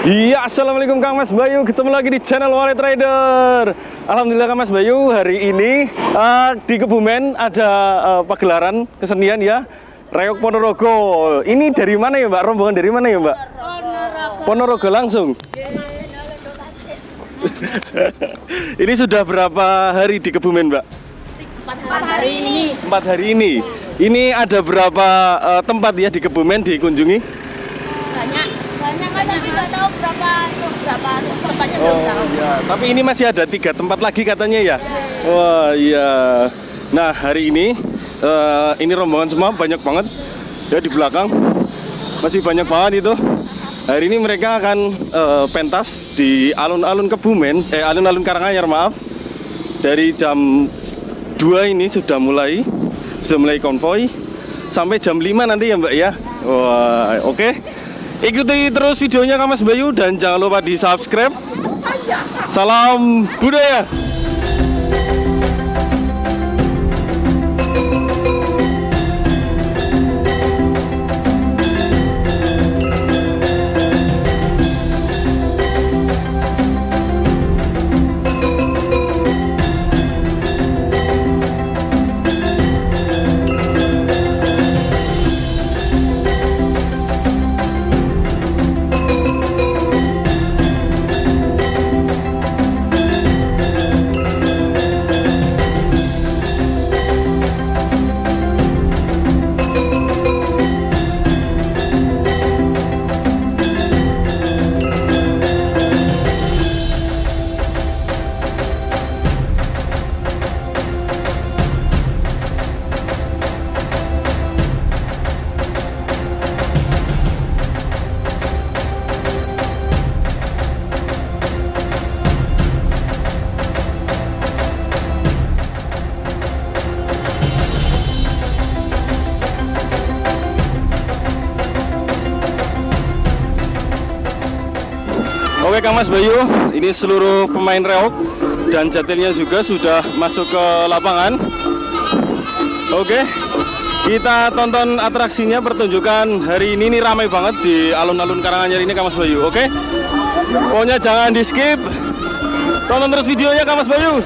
Iya, Assalamualaikum Kang Mas Bayu Ketemu lagi di channel Wallet Trader Alhamdulillah Kang Mas Bayu Hari ini uh, di Kebumen ada uh, pagelaran kesenian ya Reok Ponorogo Ini dari mana ya Mbak? Rombongan dari mana ya Mbak? Ponorogo Ponorogo langsung? ini sudah berapa hari di Kebumen Mbak? Empat hari ini Empat hari ini Ini ada berapa uh, tempat ya di Kebumen dikunjungi? banyak banyak kan tapi nggak tahu berapa tempatnya belum Oh tahu iya, tapi ini masih ada tiga tempat lagi katanya ya. Wah iya. Nah hari ini eh, ini rombongan semua banyak banget ya di belakang masih banyak banget itu. Hari ini mereka akan eh, pentas di alun-alun Kebumen, eh alun-alun Karanganyar maaf. Dari jam 2 ini sudah mulai sudah mulai konvoy sampai jam 5 nanti ya Mbak ya. Wah, oke. Ikuti terus videonya Kak Mas Bayu dan jangan lupa di subscribe. Salam budaya. Oke Kang Mas Bayu, ini seluruh pemain reok dan jatilnya juga sudah masuk ke lapangan. Oke, kita tonton atraksinya pertunjukan hari ini nih ramai banget di alun-alun Karanganyar ini Kang Mas Bayu. Oke, pokoknya jangan di skip. Tonton terus videonya Kang Mas Bayu.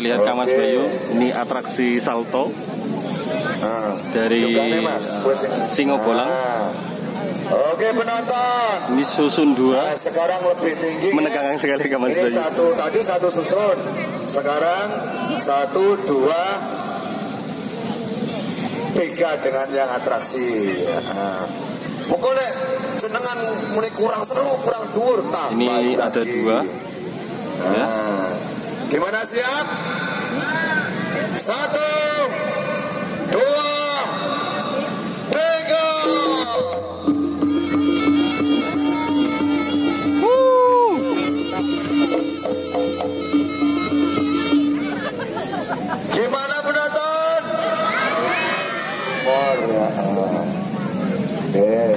Lihat Kang Mas Oke. Bayu. Ini atraksi salto Nah, dari Singobolang. Nah. Oke penonton. Ini susun dua. Nah, sekarang lebih tinggi. Menegangkan sekali Kang Mas Ini Bayu. satu tadi satu susun. Sekarang satu dua tiga dengan yang atraksi. Nah. Nek jenengan kurang seru, kurang dur, tambah Ini lagi. ada dua. Ya. Gimana siap? Satu, dua, tiga. Gimana penonton? Mora. Eh,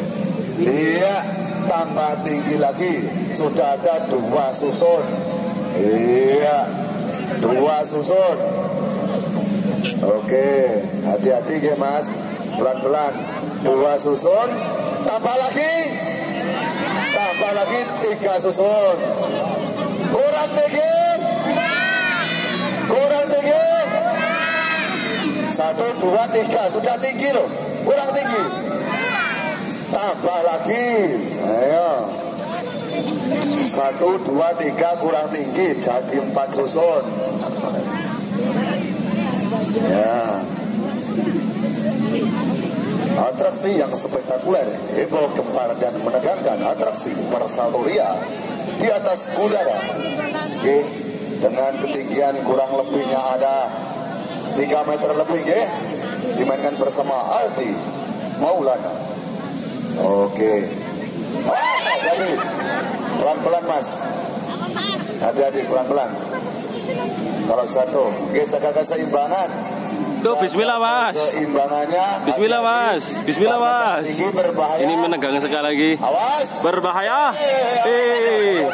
iya, tambah tinggi lagi. Sudah ada dua susun. Iya, dua susun. Oke, hati-hati ya mas. Pelan-pelan. Dua susun. Tambah lagi. Tambah lagi tiga susun. Kurang tinggi. Kurang tinggi. Satu, dua, tiga. Sudah tinggi loh. Kurang tinggi. Tambah lagi. Ayo. Satu, dua, tiga kurang tinggi. Jadi empat susun. Ya. Atraksi yang spektakuler, heboh, gempar, dan menegangkan atraksi Persatoria di atas udara. Oke, dengan ketinggian kurang lebihnya ada 3 meter lebih, oke? Dimainkan bersama Aldi Maulana. Oke. Mas, hati-hati. Pelan-pelan, Mas. Hati-hati, pelan-pelan. Kalau jatuh, oke, jaga keseimbangan. Duh, bismillah Mas. Seimbangannya. Bismillah Mas. Bismillah Mas. Tinggi berbahaya. Ini menegangkan sekali lagi. Awas. Berbahaya. Eh.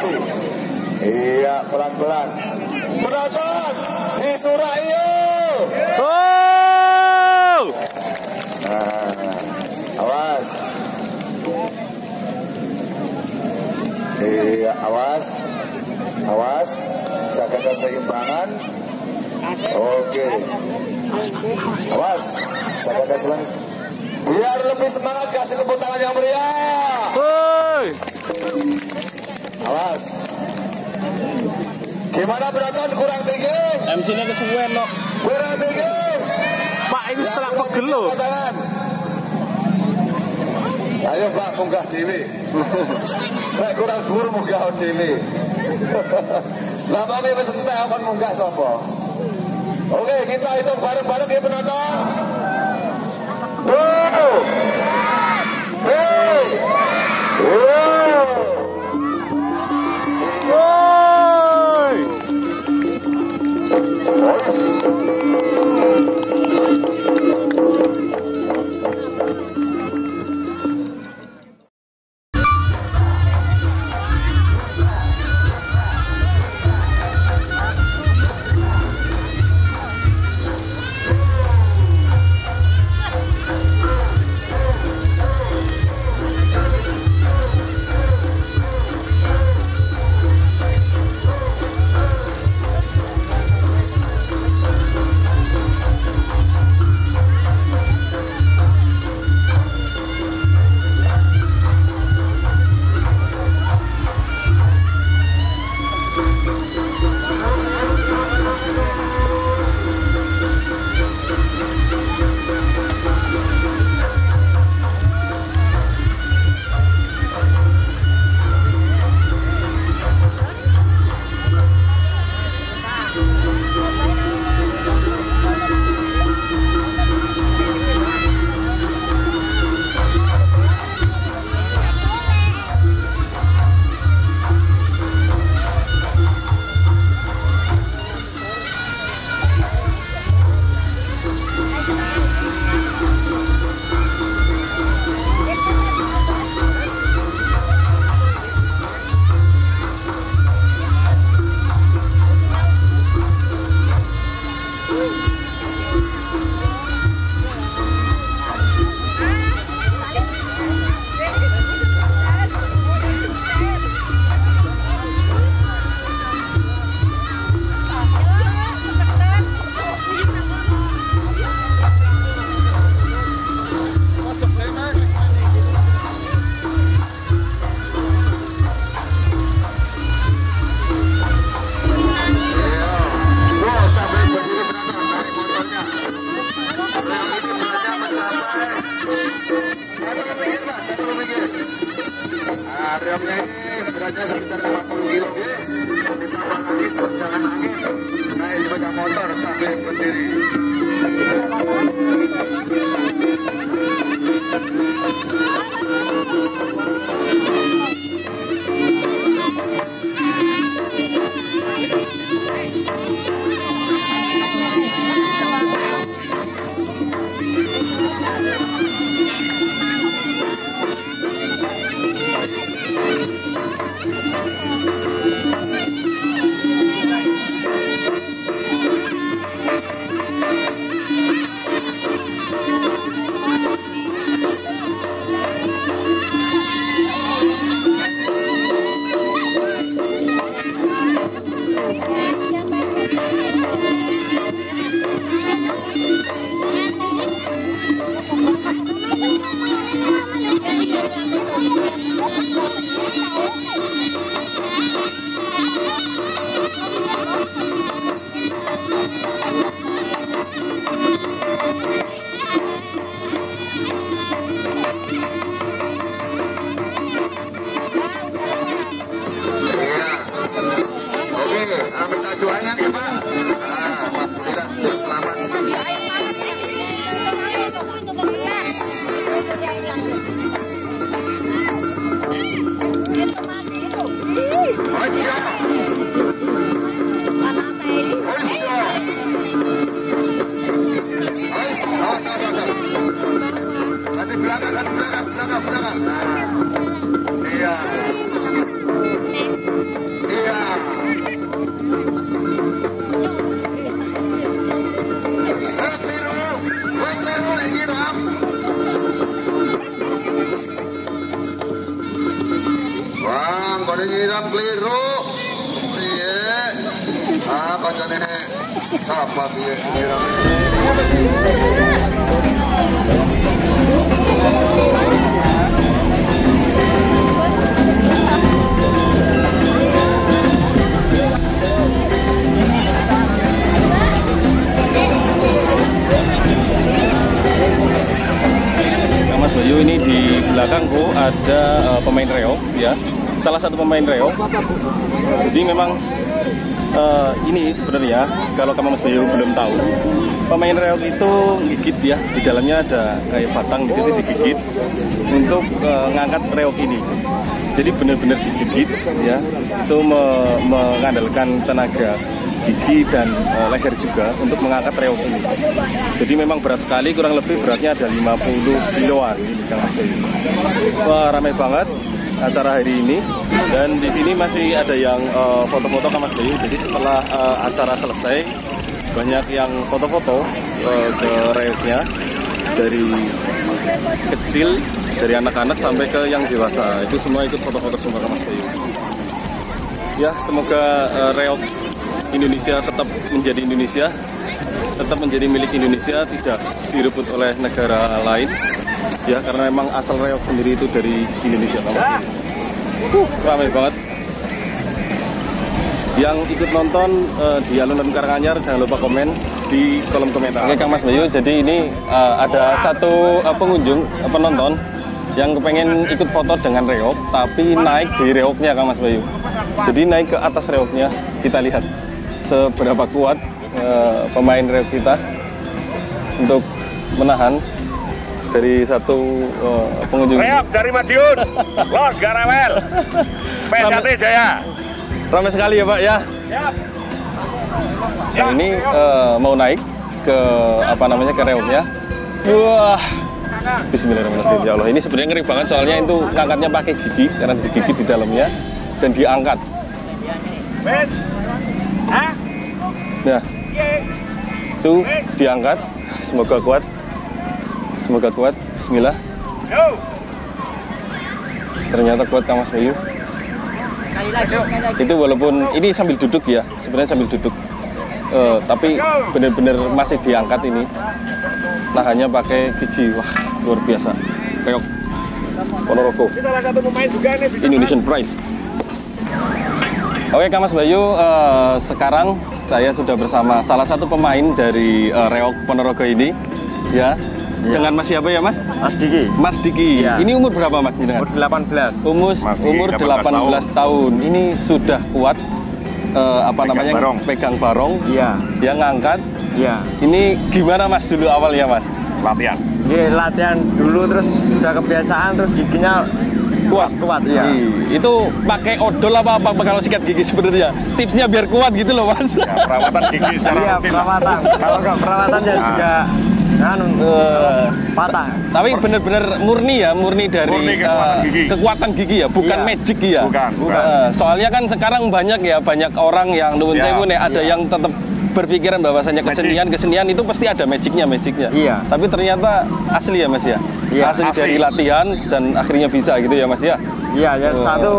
Iya, pelan-pelan. Penonton di Suraiyo. Oh! Nah, awas. Iya, awas. Awas. Jaga keseimbangan. Oke. Awas. Jaga keseimbangan. Biar lebih semangat kasih tepuk tangan yang meriah. Awas. Gimana penonton kurang tinggi? MC-nya kesuwen no. Kurang tinggi. Pak ini serak pegel loh. Ayo Pak munggah dewi. Nek kurang dhuwur munggah dewi. Lah mau wis entek kon munggah sapa? Oke, kita hitung bareng-bareng ya penonton. Tuh. Hei. Wow. Beratnya sekitar 50 kilo. Ditambah lagi goncangan angin. Naik sepeda motor sambil berdiri. Iya. Salah satu pemain reok. Jadi memang eh, ini sebenarnya kalau kamu Mas Bayu belum tahu, pemain reok itu gigit ya. Di dalamnya ada kayak batang di situ digigit untuk eh, ngangkat reok ini. Jadi benar-benar digigit ya. Itu me- mengandalkan tenaga gigi dan eh, leher juga untuk mengangkat reok ini. Jadi memang berat sekali, kurang lebih beratnya ada 50 kiloan ini. Wah ramai banget acara hari ini dan di sini masih ada yang eh, foto-foto Kang Mas Bayu. Jadi setelah eh, acara selesai banyak yang foto-foto eh, ke reoknya dari kecil dari anak-anak sampai ke yang dewasa itu semua ikut foto-foto semua Mas Bayu. Ya semoga eh, reok Indonesia tetap menjadi Indonesia tetap menjadi milik Indonesia tidak direbut oleh negara lain ya karena memang asal reok sendiri itu dari Indonesia. Uh, ramai banget yang ikut nonton eh, di alun-alun Karanganyar jangan lupa komen di kolom komentar. Oke Kang Mas Bayu, jadi ini eh, ada satu eh, pengunjung eh, penonton yang kepengen ikut foto dengan reok, tapi naik di reoknya Kang Mas Bayu. Jadi naik ke atas reoknya, kita lihat seberapa kuat eh, pemain reok kita untuk menahan dari satu eh, pengunjung. Reok dari Madiun, Los Garawel, PSAT Jaya. Ramai sekali ya Pak ya. Siap. Nah, ini eh, mau naik ke apa namanya ke reoknya. Wah. Bismillahirrahmanirrahim. Ya Allah, ini sebenarnya ngeri banget soalnya itu ngangkatnya pakai gigi karena digigit di dalamnya dan diangkat. Nah. Itu diangkat. Semoga kuat. Semoga kuat. Bismillah. Ternyata kuat Kang Mas Bayu. Itu walaupun ini sambil duduk ya, sebenarnya sambil duduk. Eh, tapi benar-benar masih diangkat ini. Nahannya pakai gigi. Wah, luar biasa. Reok Ponorogo. Ini salah satu pemain juga nih. bisa Indonesian Prize. Oke, Kak Mas Bayu, eh, sekarang saya sudah bersama salah satu pemain dari eh, Reok Ponorogo ini, ya. Iya. Dengan Mas siapa ya Mas? Mas Diki. Mas Diki. Iya. Ini umur berapa Mas? Umur 18. Umur Mas umur 18 18 tahun. Ini sudah kuat eh, apa Pegang namanya? barong. Pegang barong. Iya. Dia ngangkat. Iya. Ini gimana Mas dulu awalnya Mas? Latihan. Dia latihan dulu terus udah kebiasaan terus giginya Kuat. kuat iya. Ih, Itu pakai odol apa apa kalau sikat gigi sebenarnya? Tipsnya biar kuat gitu loh Mas. Ya, perawatan gigi secara Iya, rutin. perawatan. Kalau nggak perawatan ya Nah. juga anu Eh, patah. Tapi benar-benar murni ya, murni dari Murni kekuatan eh, gigi. kekuatan gigi ya, bukan Iya. magic ya. Bukan, bukan. Eh, soalnya kan sekarang banyak ya, banyak orang yang nuwun Iya, sewu nih, ada iya. yang tetap berpikiran bahwasanya Magic. kesenian kesenian itu pasti ada magicnya magicnya Iya. tapi ternyata asli ya mas ya Iya, asli, asli. dari latihan dan akhirnya bisa gitu ya mas ya Iya, ya Oh. satu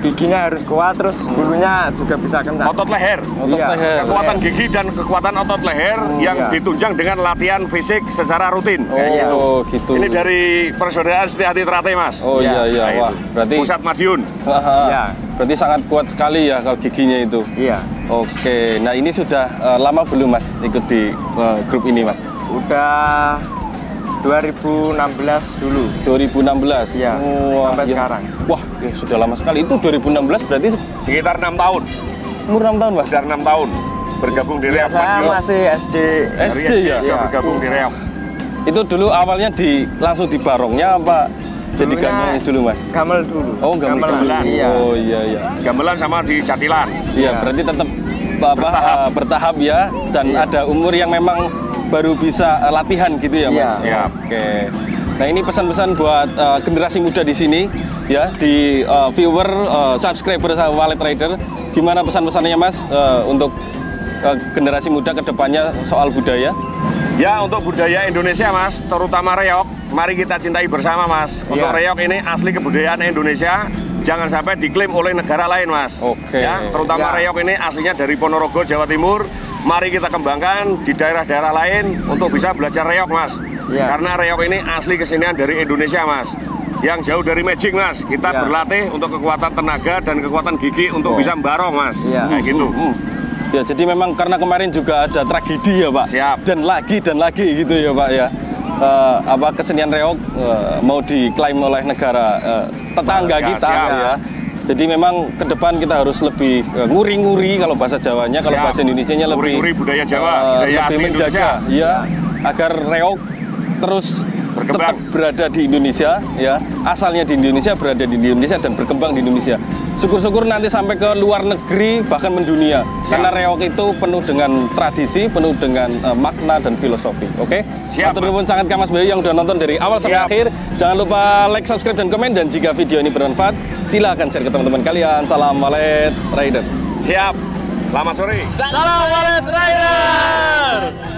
giginya harus kuat terus bulunya juga bisa kencang. Otot leher. otot Iya. leher Kekuatan gigi dan kekuatan otot leher yang iya. ditunjang dengan latihan fisik secara rutin. oh Iya. gitu Ini dari persaudaraan Setiati Terate, Mas. oh iya Iya. iya Nah, wah itu. berarti Pusat Madiun. Iya. berarti sangat kuat sekali ya kalau giginya itu Iya. Oke, nah ini sudah eh, lama belum mas ikut di eh, grup ini mas? Udah 2016 dulu. 2016? Iya, sampai sekarang. Wah, ya sudah lama sekali. Itu 2016 berarti Sekitar enam tahun. umur 6 tahun mas? Sekitar enam tahun. Bergabung di Ya, Reok saya Madiun. masih SD. SD SD ya? juga bergabung di Reok. Itu dulu awalnya di langsung di barongnya apa jadi gandengnya dulu mas? Gamel dulu. Oh, gamel Gamelan, dulu. Iya. Oh iya iya. Gamelan sama di Jatilan. Iya, Iya. berarti tetap apa Bertahap. eh, bertahap ya dan Iya. ada umur yang memang baru bisa eh, latihan gitu ya, Mas. Iya. Siap. Oke. Nah, ini pesan-pesan buat eh, generasi muda di sini ya, di eh, viewer, eh, subscriber sama Wallet Rider. Gimana pesan-pesannya Mas eh, untuk eh, generasi muda ke depannya soal budaya? Ya untuk budaya Indonesia mas, terutama reok, mari kita cintai bersama mas. Untuk Iya. reok ini asli kebudayaan Indonesia, jangan sampai diklaim oleh negara lain mas. Oke. Ya, terutama Ya. reok ini aslinya dari Ponorogo, Jawa Timur. Mari kita kembangkan di daerah-daerah lain untuk bisa belajar reok mas. Iya. Karena reok ini asli kesenian dari Indonesia mas. Yang jauh dari magic mas, kita Iya. berlatih untuk kekuatan tenaga dan kekuatan gigi untuk Oh. bisa barong mas. Iya. Kayak gitu. Hmm. Ya, jadi memang karena kemarin juga ada tragedi ya, Pak. Siap. Dan lagi dan lagi gitu ya, Pak ya. Eh, apa kesenian reok eh, mau diklaim oleh negara eh, tetangga Ya, kita siap. ya. Jadi memang ke depan kita harus lebih eh, nguri-nguri kalau bahasa Jawanya, kalau Siap. bahasa Indonesianya lebih Nguri-nguri budaya Jawa, eh, budaya lebih asli menjaga Indonesia. ya agar reok terus Berkembang. tetap berada di Indonesia ya asalnya di Indonesia berada di Indonesia dan berkembang di Indonesia syukur-syukur nanti sampai ke luar negeri bahkan mendunia karena reok itu penuh dengan tradisi penuh dengan eh, makna dan filosofi oke Siap, Matur nuwun sangat Kamas Bayu yang udah nonton dari awal sampai Siap. akhir jangan lupa like subscribe dan komen dan jika video ini bermanfaat silakan share ke teman-teman kalian salam walet rider Siap. Selamat sore. salam walet rider